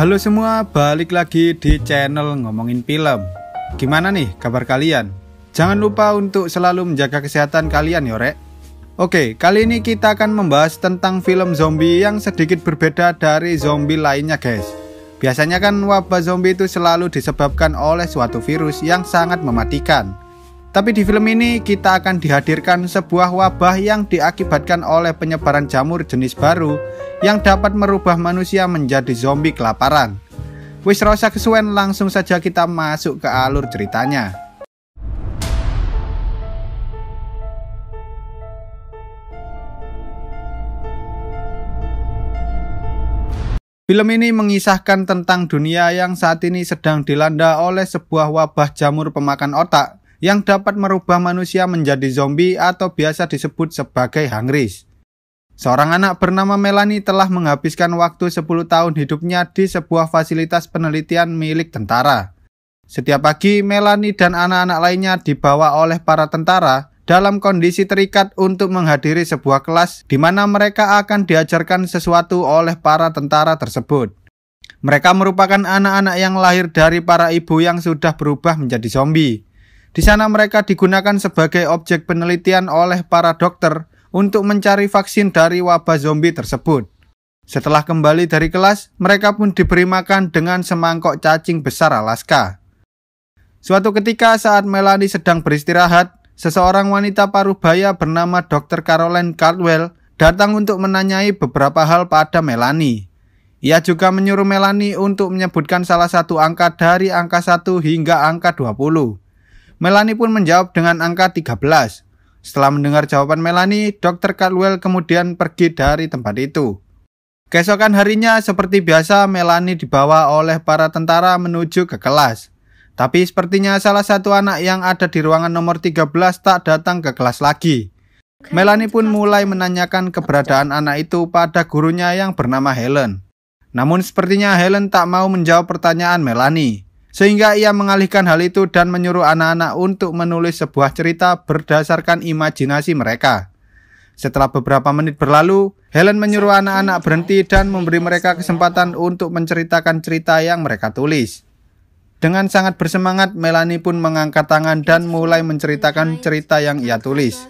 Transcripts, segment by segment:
Halo semua, balik lagi di channel ngomongin film. Gimana nih kabar kalian? Jangan lupa untuk selalu menjaga kesehatan kalian ya rek. Oke, kali ini kita akan membahas tentang film zombie yang sedikit berbeda dari zombie lainnya guys. Biasanya kan wabah zombie itu selalu disebabkan oleh suatu virus yang sangat mematikan. Tapi di film ini kita akan dihadirkan sebuah wabah yang diakibatkan oleh penyebaran jamur jenis baru yang dapat merubah manusia menjadi zombie kelaparan. Wis rasa kesuwen langsung saja kita masuk ke alur ceritanya. Film ini mengisahkan tentang dunia yang saat ini sedang dilanda oleh sebuah wabah jamur pemakan otak yang dapat merubah manusia menjadi zombie atau biasa disebut sebagai hangris. Seorang anak bernama Melanie telah menghabiskan waktu 10 tahun hidupnya di sebuah fasilitas penelitian milik tentara. Setiap pagi, Melanie dan anak-anak lainnya dibawa oleh para tentara dalam kondisi terikat untuk menghadiri sebuah kelas di mana mereka akan diajarkan sesuatu oleh para tentara tersebut. Mereka merupakan anak-anak yang lahir dari para ibu yang sudah berubah menjadi zombie. Di sana mereka digunakan sebagai objek penelitian oleh para dokter untuk mencari vaksin dari wabah zombie tersebut. Setelah kembali dari kelas, mereka pun diberi makan dengan semangkok cacing besar Alaska. Suatu ketika saat Melanie sedang beristirahat, seseorang wanita parubaya bernama Dr. Caroline Caldwell datang untuk menanyai beberapa hal pada Melanie. Ia juga menyuruh Melanie untuk menyebutkan salah satu angka dari angka 1 hingga angka 20. Melanie pun menjawab dengan angka 13. Setelah mendengar jawaban Melanie, Dr. Caldwell kemudian pergi dari tempat itu. Keesokan harinya, seperti biasa, Melanie dibawa oleh para tentara menuju ke kelas. Tapi sepertinya salah satu anak yang ada di ruangan nomor 13 tak datang ke kelas lagi. Melanie pun mulai menanyakan keberadaan anak itu pada gurunya yang bernama Helen. Namun sepertinya Helen tak mau menjawab pertanyaan Melanie. Sehingga ia mengalihkan hal itu dan menyuruh anak-anak untuk menulis sebuah cerita berdasarkan imajinasi mereka. Setelah beberapa menit berlalu, Helen menyuruh anak-anak berhenti dan memberi mereka kesempatan untuk menceritakan cerita yang mereka tulis. Dengan sangat bersemangat, Melanie pun mengangkat tangan dan mulai menceritakan cerita yang ia tulis.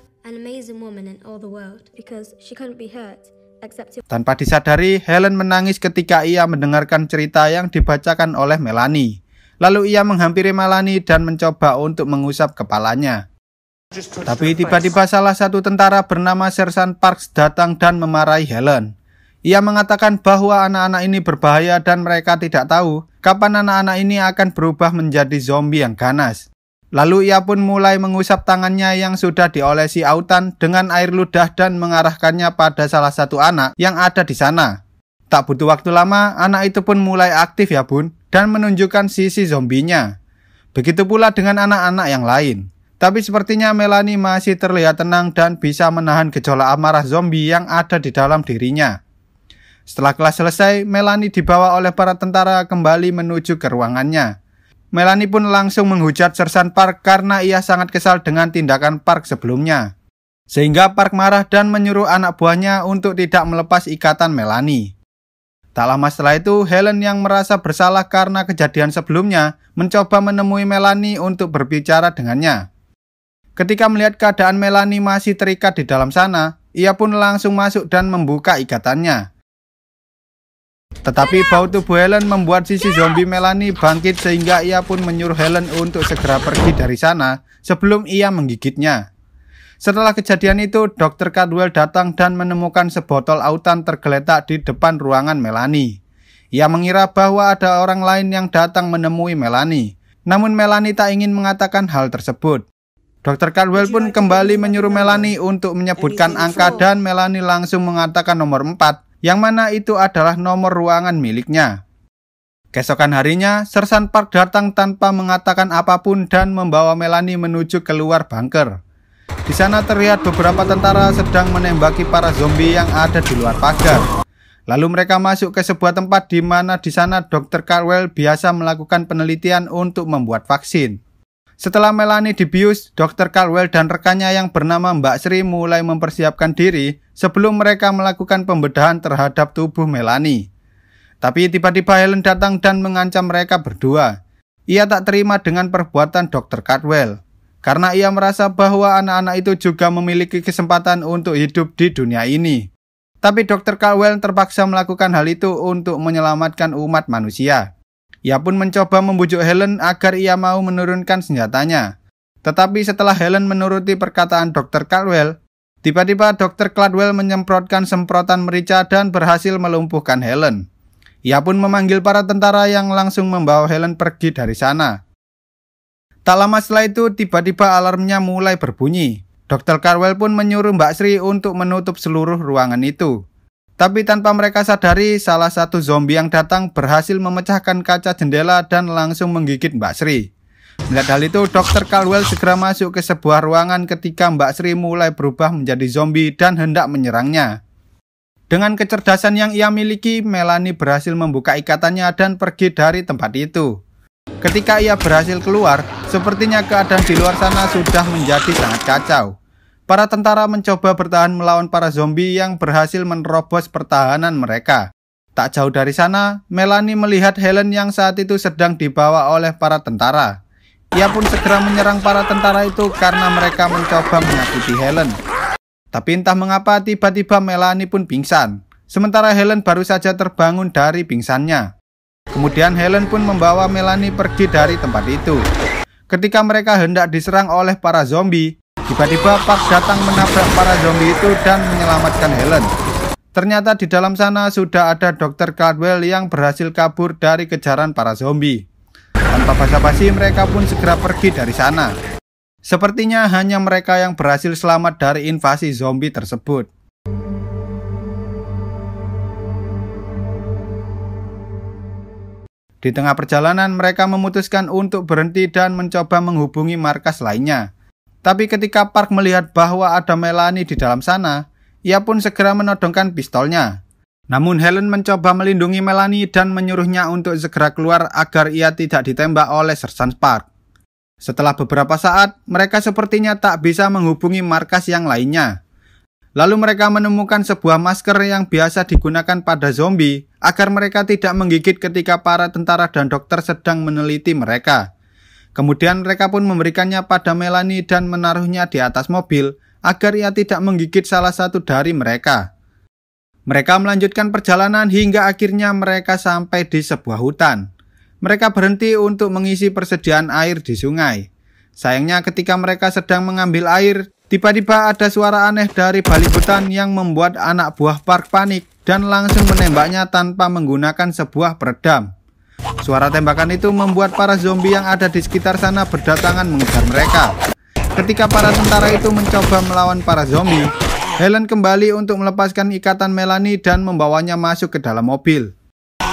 Tanpa disadari, Helen menangis ketika ia mendengarkan cerita yang dibacakan oleh Melanie. Lalu ia menghampiri Malani dan mencoba untuk mengusap kepalanya. Tapi tiba-tiba salah satu tentara bernama Sersan Parks datang dan memarahi Helen. Ia mengatakan bahwa anak-anak ini berbahaya dan mereka tidak tahu kapan anak-anak ini akan berubah menjadi zombie yang ganas. Lalu ia pun mulai mengusap tangannya yang sudah diolesi autan dengan air ludah dan mengarahkannya pada salah satu anak yang ada di sana. Tak butuh waktu lama, anak itu pun mulai aktif ya bun dan menunjukkan sisi zombinya. Begitu pula dengan anak-anak yang lain. Tapi sepertinya Melanie masih terlihat tenang dan bisa menahan gejolak amarah zombie yang ada di dalam dirinya. Setelah kelas selesai, Melanie dibawa oleh para tentara kembali menuju ke ruangannya. Melanie pun langsung menghujat Sersan Park karena ia sangat kesal dengan tindakan Park sebelumnya. Sehingga Park marah dan menyuruh anak buahnya untuk tidak melepas ikatan Melanie. Tak lama setelah itu, Helen yang merasa bersalah karena kejadian sebelumnya mencoba menemui Melanie untuk berbicara dengannya. Ketika melihat keadaan Melanie masih terikat di dalam sana, ia pun langsung masuk dan membuka ikatannya. Tetapi bau tubuh Helen membuat sisi zombie Melanie bangkit sehingga ia pun menyuruh Helen untuk segera pergi dari sana sebelum ia menggigitnya. Setelah kejadian itu, Dr. Cadwell datang dan menemukan sebotol autan tergeletak di depan ruangan Melanie. Ia mengira bahwa ada orang lain yang datang menemui Melanie. Namun Melanie tak ingin mengatakan hal tersebut. Dr. Cadwell pun kembali menyuruh Melanie untuk menyebutkan angka dan Melanie langsung mengatakan nomor 4, yang mana itu adalah nomor ruangan miliknya. Keesokan harinya, Sersan Park datang tanpa mengatakan apa pun dan membawa Melanie menuju keluar bunker. Di sana terlihat beberapa tentara sedang menembaki para zombie yang ada di luar pagar. Lalu mereka masuk ke sebuah tempat di mana di sana Dr. Carwell biasa melakukan penelitian untuk membuat vaksin. Setelah Melanie dibius, Dr. Carwell dan rekannya yang bernama Mbak Sri mulai mempersiapkan diri sebelum mereka melakukan pembedahan terhadap tubuh Melanie. Tapi tiba-tiba Helen datang dan mengancam mereka berdua. Ia tak terima dengan perbuatan Dr. Caldwell karena ia merasa bahwa anak-anak itu juga memiliki kesempatan untuk hidup di dunia ini. Tapi Dr. Caldwell terpaksa melakukan hal itu untuk menyelamatkan umat manusia. Ia pun mencoba membujuk Helen agar ia mau menurunkan senjatanya. Tetapi setelah Helen menuruti perkataan Dr. Caldwell, tiba-tiba Dr. Caldwell menyemprotkan semprotan merica dan berhasil melumpuhkan Helen. Ia pun memanggil para tentara yang langsung membawa Helen pergi dari sana. Tak lama setelah itu, tiba-tiba alarmnya mulai berbunyi. Dr. Carwell pun menyuruh Mbak Sri untuk menutup seluruh ruangan itu. Tapi tanpa mereka sadari, salah satu zombie yang datang berhasil memecahkan kaca jendela dan langsung menggigit Mbak Sri. Melihat hal itu, Dr. Caldwell segera masuk ke sebuah ruangan ketika Mbak Sri mulai berubah menjadi zombie dan hendak menyerangnya. Dengan kecerdasan yang ia miliki, Melanie berhasil membuka ikatannya dan pergi dari tempat itu. Ketika ia berhasil keluar, sepertinya keadaan di luar sana sudah menjadi sangat kacau. Para tentara mencoba bertahan melawan para zombie yang berhasil menerobos pertahanan mereka. Tak jauh dari sana, Melanie melihat Helen yang saat itu sedang dibawa oleh para tentara. Ia pun segera menyerang para tentara itu karena mereka mencoba menyakiti Helen. Tapi entah mengapa tiba-tiba Melanie pun pingsan. Sementara Helen baru saja terbangun dari pingsannya. Kemudian Helen pun membawa Melanie pergi dari tempat itu. Ketika mereka hendak diserang oleh para zombie, Tiba-tiba Park datang menabrak para zombie itu dan menyelamatkan Helen. Ternyata di dalam sana sudah ada Dr. Caldwell yang berhasil kabur dari kejaran para zombie. Tanpa basa-basi mereka pun segera pergi dari sana. Sepertinya hanya mereka yang berhasil selamat dari invasi zombie tersebut. Di tengah perjalanan mereka memutuskan untuk berhenti dan mencoba menghubungi markas lainnya. Tapi ketika Park melihat bahwa ada Melanie di dalam sana, ia pun segera menodongkan pistolnya. Namun Helen mencoba melindungi Melanie dan menyuruhnya untuk segera keluar agar ia tidak ditembak oleh Sersan Park. Setelah beberapa saat, mereka sepertinya tak bisa menghubungi markas yang lainnya. Lalu mereka menemukan sebuah masker yang biasa digunakan pada zombie agar mereka tidak menggigit ketika para tentara dan dokter sedang meneliti mereka. Kemudian mereka pun memberikannya pada Melanie dan menaruhnya di atas mobil agar ia tidak menggigit salah satu dari mereka. Mereka melanjutkan perjalanan hingga akhirnya mereka sampai di sebuah hutan. Mereka berhenti untuk mengisi persediaan air di sungai. Sayangnya ketika mereka sedang mengambil air, tiba-tiba ada suara aneh dari balik hutan yang membuat anak buah Park panik dan langsung menembaknya tanpa menggunakan sebuah peredam. Suara tembakan itu membuat para zombie yang ada di sekitar sana berdatangan mengejar mereka. Ketika para tentara itu mencoba melawan para zombie, Helen kembali untuk melepaskan ikatan Melanie dan membawanya masuk ke dalam mobil.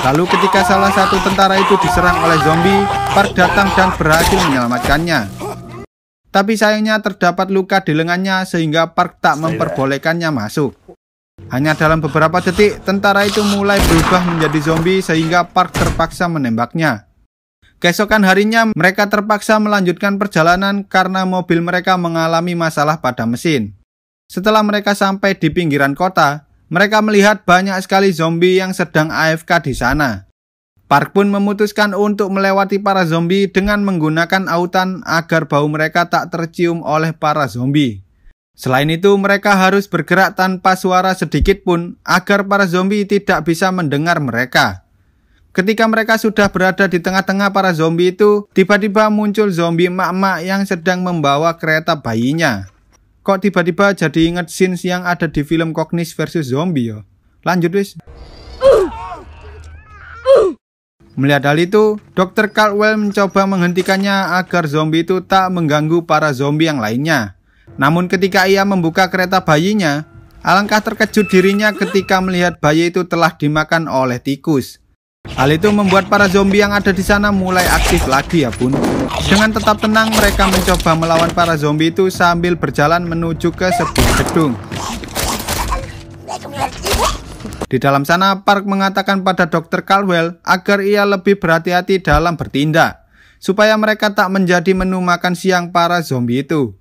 Lalu ketika salah satu tentara itu diserang oleh zombie, Park datang dan berhasil menyelamatkannya. Tapi sayangnya terdapat luka di lengannya sehingga Park tak memperbolehkannya masuk. Hanya dalam beberapa detik, tentara itu mulai berubah menjadi zombie sehingga Park terpaksa menembaknya. Keesokan harinya, mereka terpaksa melanjutkan perjalanan karena mobil mereka mengalami masalah pada mesin. Setelah mereka sampai di pinggiran kota, mereka melihat banyak sekali zombie yang sedang AFK di sana. Park pun memutuskan untuk melewati para zombie dengan menggunakan autan agar bau mereka tak tercium oleh para zombie. Selain itu, mereka harus bergerak tanpa suara sedikit pun agar para zombie tidak bisa mendengar mereka. Ketika mereka sudah berada di tengah-tengah para zombie itu, tiba-tiba muncul zombie emak-emak yang sedang membawa kereta bayinya. Kok tiba-tiba jadi inget scenes yang ada di film Cognition versus Zombie yo? Lanjut wis. Melihat hal itu, Dr. Caldwell mencoba menghentikannya agar zombie itu tak mengganggu para zombie yang lainnya. Namun ketika ia membuka kereta bayinya, alangkah terkejut dirinya ketika melihat bayi itu telah dimakan oleh tikus. Hal itu membuat para zombie yang ada di sana mulai aktif lagi ya bun. Dengan tetap tenang mereka mencoba melawan para zombie itu sambil berjalan menuju ke sebuah gedung. Di dalam sana Park mengatakan pada Dr. Caldwell agar ia lebih berhati-hati dalam bertindak supaya mereka tak menjadi menu makan siang para zombie itu.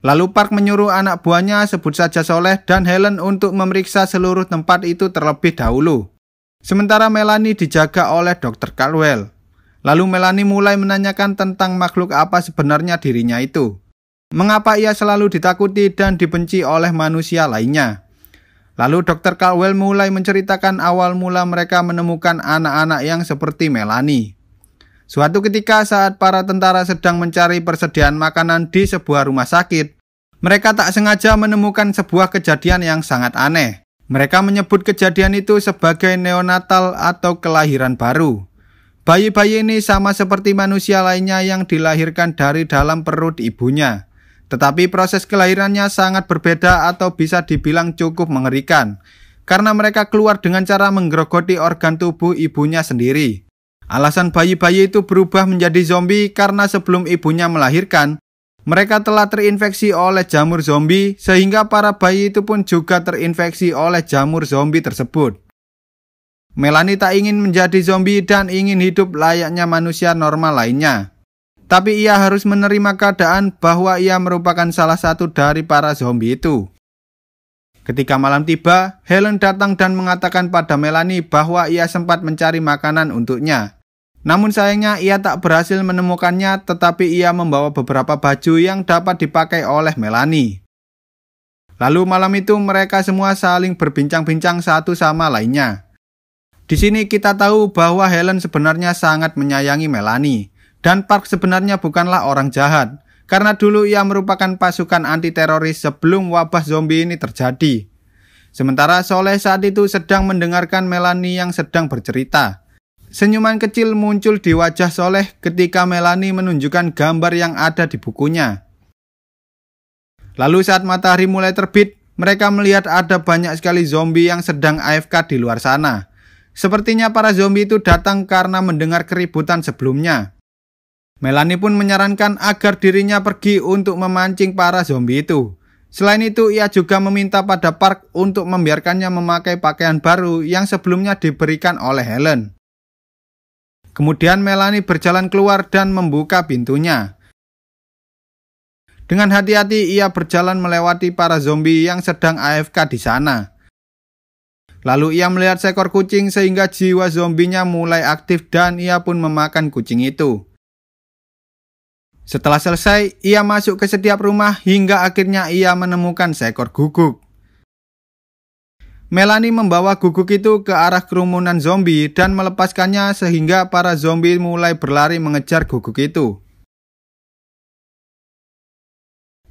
Lalu Park menyuruh anak buahnya sebut saja Soleh dan Helen untuk memeriksa seluruh tempat itu terlebih dahulu. Sementara Melanie dijaga oleh Dr. Caldwell. Lalu Melanie mulai menanyakan tentang makhluk apa sebenarnya dirinya itu. Mengapa ia selalu ditakuti dan dibenci oleh manusia lainnya? Lalu Dr. Caldwell mulai menceritakan awal mula mereka menemukan anak-anak yang seperti Melanie. Suatu ketika saat para tentara sedang mencari persediaan makanan di sebuah rumah sakit, mereka tak sengaja menemukan sebuah kejadian yang sangat aneh. Mereka menyebut kejadian itu sebagai neonatal atau kelahiran baru. Bayi-bayi ini sama seperti manusia lainnya yang dilahirkan dari dalam perut ibunya. Tetapi proses kelahirannya sangat berbeda atau bisa dibilang cukup mengerikan. Karena mereka keluar dengan cara menggerogoti organ tubuh ibunya sendiri. Alasan bayi-bayi itu berubah menjadi zombie karena sebelum ibunya melahirkan, mereka telah terinfeksi oleh jamur zombie sehingga para bayi itu pun juga terinfeksi oleh jamur zombie tersebut. Melanie tak ingin menjadi zombie dan ingin hidup layaknya manusia normal lainnya. Tapi ia harus menerima keadaan bahwa ia merupakan salah satu dari para zombie itu. Ketika malam tiba, Helen datang dan mengatakan pada Melanie bahwa ia sempat mencari makanan untuknya. Namun sayangnya ia tak berhasil menemukannya tetapi ia membawa beberapa baju yang dapat dipakai oleh Melanie. Lalu malam itu mereka semua saling berbincang-bincang satu sama lainnya. Di sini kita tahu bahwa Helen sebenarnya sangat menyayangi Melanie dan Park sebenarnya bukanlah orang jahat karena dulu ia merupakan pasukan anti teroris sebelum wabah zombie ini terjadi. Sementara Soleh saat itu sedang mendengarkan Melanie yang sedang bercerita. Senyuman kecil muncul di wajah Soleh ketika Melanie menunjukkan gambar yang ada di bukunya. Lalu saat matahari mulai terbit, mereka melihat ada banyak sekali zombie yang sedang AFK di luar sana. Sepertinya para zombie itu datang karena mendengar keributan sebelumnya. Melanie pun menyarankan agar dirinya pergi untuk memancing para zombie itu. Selain itu, ia juga meminta pada Park untuk membiarkannya memakai pakaian baru yang sebelumnya diberikan oleh Helen. Kemudian Melanie berjalan keluar dan membuka pintunya. Dengan hati-hati ia berjalan melewati para zombie yang sedang AFK di sana. Lalu ia melihat seekor kucing sehingga jiwa zombinya mulai aktif dan ia pun memakan kucing itu. Setelah selesai, ia masuk ke setiap rumah hingga akhirnya ia menemukan seekor guguk. Melanie membawa guguk itu ke arah kerumunan zombie dan melepaskannya sehingga para zombie mulai berlari mengejar guguk itu.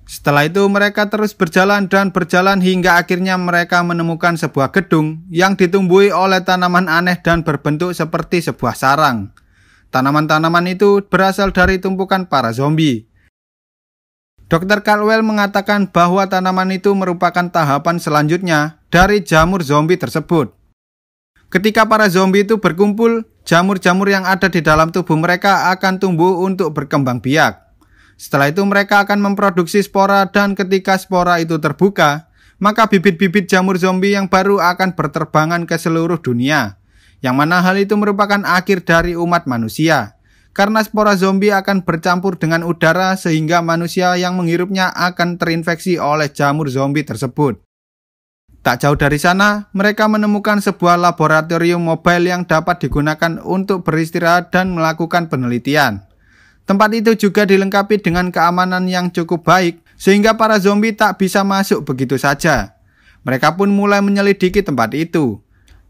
Setelah itu mereka terus berjalan dan berjalan hingga akhirnya mereka menemukan sebuah gedung yang ditumbuhi oleh tanaman aneh dan berbentuk seperti sebuah sarang. Tanaman-tanaman itu berasal dari tumpukan para zombie. Dr. Caldwell mengatakan bahwa tanaman itu merupakan tahapan selanjutnya dari jamur zombie tersebut. Ketika para zombie itu berkumpul, jamur-jamur yang ada di dalam tubuh mereka akan tumbuh untuk berkembang biak. Setelah itu mereka akan memproduksi spora dan ketika spora itu terbuka, maka bibit-bibit jamur zombie yang baru akan berterbangan ke seluruh dunia. Yang mana hal itu merupakan akhir dari umat manusia karena spora zombie akan bercampur dengan udara sehingga manusia yang menghirupnya akan terinfeksi oleh jamur zombie tersebut. Tak jauh dari sana, mereka menemukan sebuah laboratorium mobile yang dapat digunakan untuk beristirahat dan melakukan penelitian. Tempat itu juga dilengkapi dengan keamanan yang cukup baik, sehingga para zombie tak bisa masuk begitu saja. Mereka pun mulai menyelidiki tempat itu.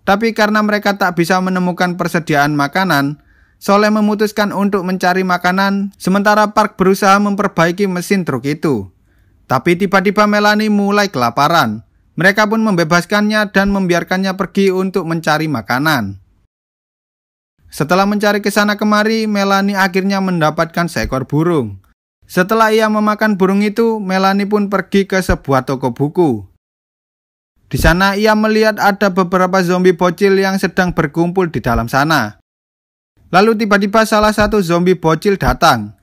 Tapi karena mereka tak bisa menemukan persediaan makanan, Soleh memutuskan untuk mencari makanan, sementara Park berusaha memperbaiki mesin truk itu. Tapi tiba-tiba Melanie mulai kelaparan. Mereka pun membebaskannya dan membiarkannya pergi untuk mencari makanan. Setelah mencari ke sana kemari, Melanie akhirnya mendapatkan seekor burung. Setelah ia memakan burung itu, Melanie pun pergi ke sebuah toko buku. Di sana ia melihat ada beberapa zombie bocil yang sedang berkumpul di dalam sana. Lalu tiba-tiba salah satu zombie bocil datang.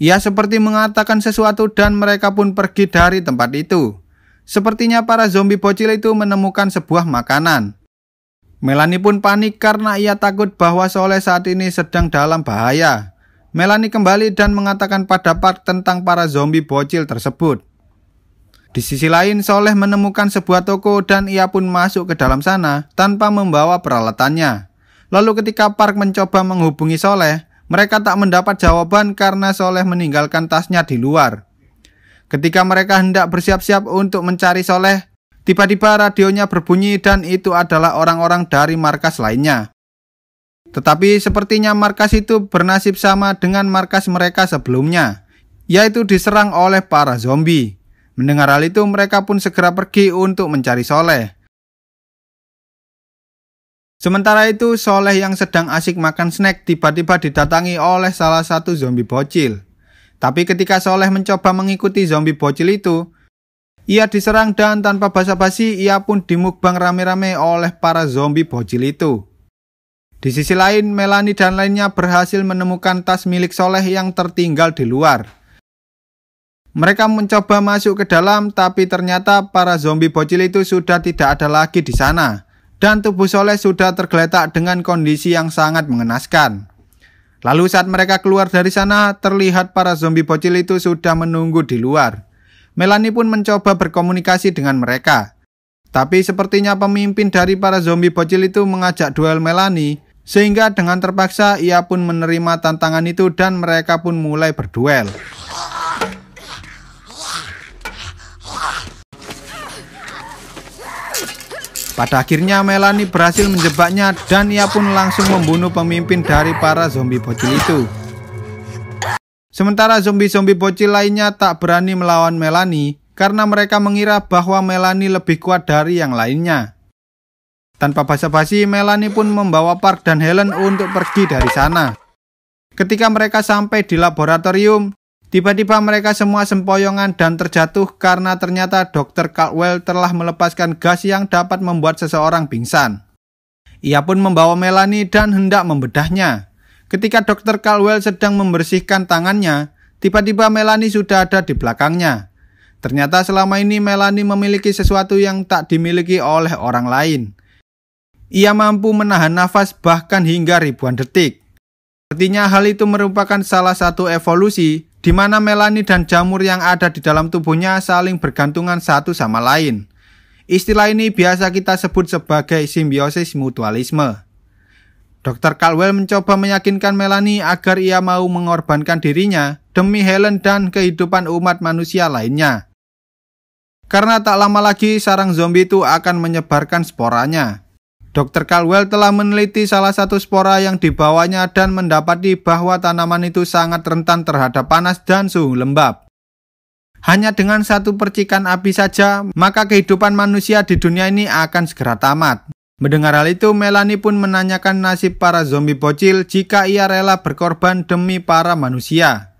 Ia seperti mengatakan sesuatu dan mereka pun pergi dari tempat itu. Sepertinya para zombie bocil itu menemukan sebuah makanan. Melanie pun panik karena ia takut bahwa Soleh saat ini sedang dalam bahaya. Melanie kembali dan mengatakan pada Park tentang para zombie bocil tersebut. Di sisi lain, Soleh menemukan sebuah toko dan ia pun masuk ke dalam sana tanpa membawa peralatannya. Lalu ketika Park mencoba menghubungi Soleh, mereka tak mendapat jawaban karena Soleh meninggalkan tasnya di luar. Ketika mereka hendak bersiap-siap untuk mencari Soleh, tiba-tiba radionya berbunyi dan itu adalah orang-orang dari markas lainnya. Tetapi sepertinya markas itu bernasib sama dengan markas mereka sebelumnya, yaitu diserang oleh para zombie. Mendengar hal itu, mereka pun segera pergi untuk mencari Soleh. Sementara itu, Soleh yang sedang asik makan snack tiba-tiba didatangi oleh salah satu zombie bocil. Tapi ketika Soleh mencoba mengikuti zombie bocil itu, ia diserang dan tanpa basa-basi ia pun dimukbang rame-rame oleh para zombie bocil itu. Di sisi lain, Melani dan lainnya berhasil menemukan tas milik Soleh yang tertinggal di luar. Mereka mencoba masuk ke dalam, tapi ternyata para zombie bocil itu sudah tidak ada lagi di sana, dan tubuh Soleh sudah tergeletak dengan kondisi yang sangat mengenaskan. Lalu saat mereka keluar dari sana, terlihat para zombie bocil itu sudah menunggu di luar. Melani pun mencoba berkomunikasi dengan mereka. Tapi sepertinya pemimpin dari para zombie bocil itu mengajak duel Melani, sehingga dengan terpaksa ia pun menerima tantangan itu dan mereka pun mulai berduel. Pada akhirnya Melanie berhasil menjebaknya dan ia pun langsung membunuh pemimpin dari para zombie bocil itu. Sementara zombie-zombie bocil lainnya tak berani melawan Melanie karena mereka mengira bahwa Melanie lebih kuat dari yang lainnya. Tanpa basa-basi, Melanie pun membawa Park dan Helen untuk pergi dari sana. Ketika mereka sampai di laboratorium, Tiba-tiba mereka semua sempoyongan dan terjatuh karena ternyata Dr. Caldwell telah melepaskan gas yang dapat membuat seseorang pingsan. Ia pun membawa Melanie dan hendak membedahnya. Ketika Dr. Caldwell sedang membersihkan tangannya, tiba-tiba Melanie sudah ada di belakangnya. Ternyata selama ini Melanie memiliki sesuatu yang tak dimiliki oleh orang lain. Ia mampu menahan nafas bahkan hingga ribuan detik. Artinya hal itu merupakan salah satu evolusi di mana melani dan jamur yang ada di dalam tubuhnya saling bergantungan satu sama lain. Istilah ini biasa kita sebut sebagai simbiosis mutualisme. Dr. Caldwell mencoba meyakinkan Melanie agar ia mau mengorbankan dirinya demi Helen dan kehidupan umat manusia lainnya. Karena tak lama lagi sarang zombie itu akan menyebarkan sporanya. Dr. Caldwell telah meneliti salah satu spora yang dibawanya dan mendapati bahwa tanaman itu sangat rentan terhadap panas dan suhu lembab. Hanya dengan satu percikan api saja, maka kehidupan manusia di dunia ini akan segera tamat. Mendengar hal itu, Melanie pun menanyakan nasib para zombie bocil jika ia rela berkorban demi para manusia.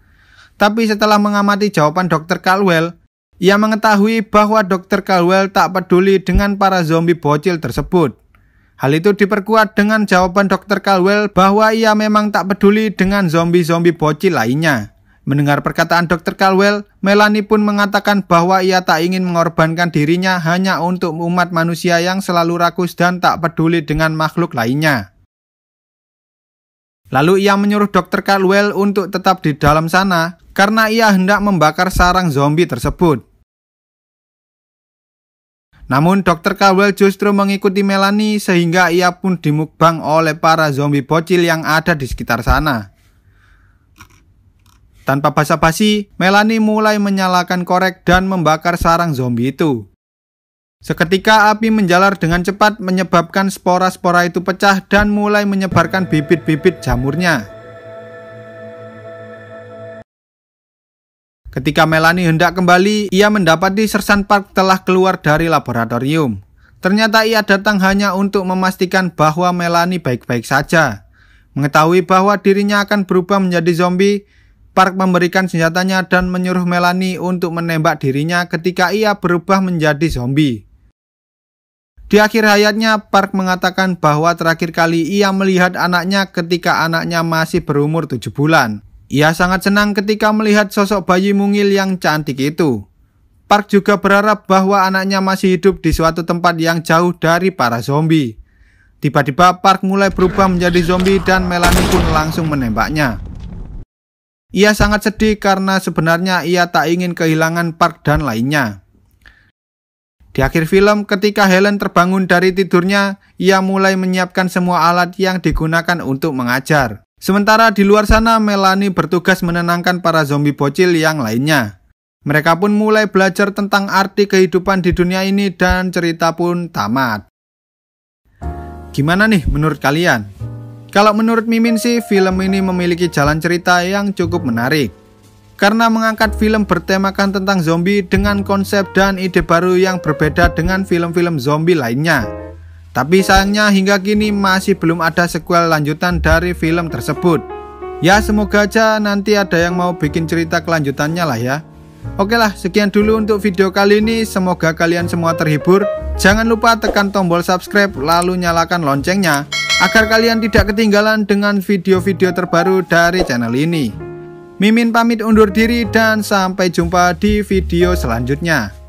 Tapi setelah mengamati jawaban Dr. Caldwell, ia mengetahui bahwa Dr. Caldwell tak peduli dengan para zombie bocil tersebut. Hal itu diperkuat dengan jawaban Dr. Caldwell bahwa ia memang tak peduli dengan zombie-zombie bocil lainnya. Mendengar perkataan Dr. Caldwell, Melanie pun mengatakan bahwa ia tak ingin mengorbankan dirinya hanya untuk umat manusia yang selalu rakus dan tak peduli dengan makhluk lainnya. Lalu ia menyuruh Dr. Caldwell untuk tetap di dalam sana karena ia hendak membakar sarang zombie tersebut. Namun Dr. Caldwell justru mengikuti Melanie sehingga ia pun dimukbang oleh para zombie bocil yang ada di sekitar sana. Tanpa basa-basi, Melanie mulai menyalakan korek dan membakar sarang zombie itu. Seketika api menjalar dengan cepat menyebabkan spora-spora itu pecah dan mulai menyebarkan bibit-bibit jamurnya. Ketika Melanie hendak kembali, ia mendapati Sersan Park telah keluar dari laboratorium. Ternyata ia datang hanya untuk memastikan bahwa Melanie baik-baik saja. Mengetahui bahwa dirinya akan berubah menjadi zombie, Park memberikan senjatanya dan menyuruh Melanie untuk menembak dirinya ketika ia berubah menjadi zombie. Di akhir hayatnya, Park mengatakan bahwa terakhir kali ia melihat anaknya ketika anaknya masih berumur 7 bulan. Ia sangat senang ketika melihat sosok bayi mungil yang cantik itu. Park juga berharap bahwa anaknya masih hidup di suatu tempat yang jauh dari para zombie. Tiba-tiba Park mulai berubah menjadi zombie dan Melanie pun langsung menembaknya. Ia sangat sedih karena sebenarnya ia tak ingin kehilangan Park dan lainnya. Di akhir film, ketika Helen terbangun dari tidurnya, ia mulai menyiapkan semua alat yang digunakan untuk mengajar. Sementara di luar sana, Melanie bertugas menenangkan para zombie bocil yang lainnya. Mereka pun mulai belajar tentang arti kehidupan di dunia ini dan cerita pun tamat. Gimana nih menurut kalian? Kalau menurut Mimin sih, film ini memiliki jalan cerita yang cukup menarik. Karena mengangkat film bertemakan tentang zombie dengan konsep dan ide baru yang berbeda dengan film-film zombie lainnya. Tapi sayangnya hingga kini masih belum ada sequel lanjutan dari film tersebut. Ya semoga aja nanti ada yang mau bikin cerita kelanjutannya lah ya. Oke lah, sekian dulu untuk video kali ini. Semoga kalian semua terhibur. Jangan lupa tekan tombol subscribe lalu nyalakan loncengnya agar kalian tidak ketinggalan dengan video-video terbaru dari channel ini. Mimin pamit undur diri dan sampai jumpa di video selanjutnya.